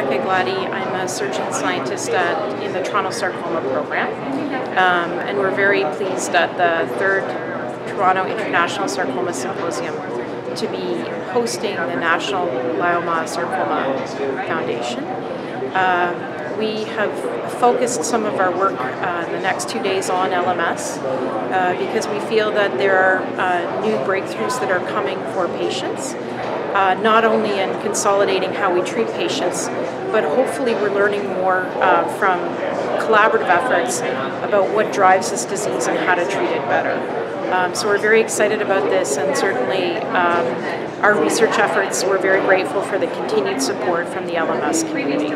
Rebecca Gladdy. I'm a surgeon scientist at, in the Toronto Sarcoma Program, um, and we're very pleased at the third Toronto International Sarcoma Symposium to be hosting the National Leiomyosarcoma Sarcoma Foundation. Uh, we have focused some of our work uh, the next two days on LMS uh, because we feel that there are uh, new breakthroughs that are coming for patients uh, not only in consolidating how we treat patients, but hopefully we're learning more uh, from collaborative efforts about what drives this disease and how to treat it better. Um, so we're very excited about this, and certainly um, our research efforts, we're very grateful for the continued support from the LMS community.